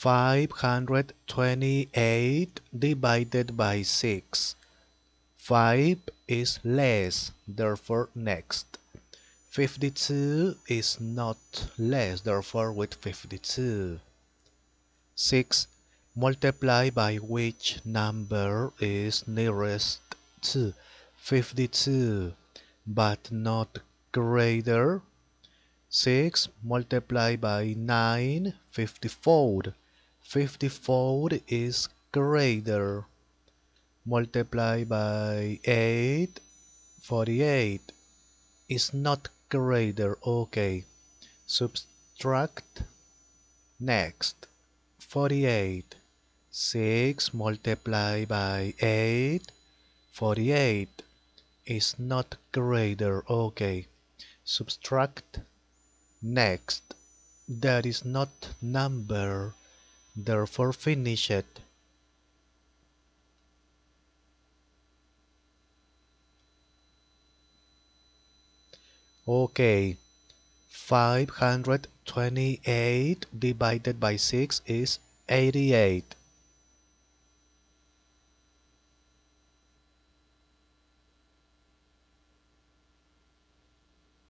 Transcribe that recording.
528 divided by 6. 5 is less, therefore next. 52 is not less, therefore with 52. 6. Multiply by which number is nearest to 52 but not greater 6 multiplied by 9 50-fold 50-fold is greater. Multiply by 8 48 is not greater okay. Subtract. Next. 48 6 multiplied by 8 48 is not greater okay. Subtract. Next. That is not number therefore finish it. Okay. 528 divided by 6 is 88